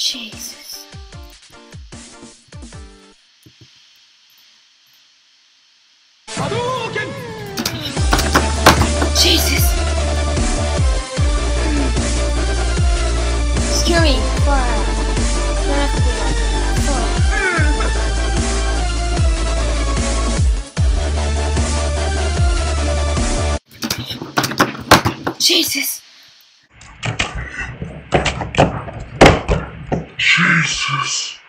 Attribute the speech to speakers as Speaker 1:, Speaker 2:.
Speaker 1: Jesus. Jesus. Screw me. Four. Jesus.
Speaker 2: Jesus.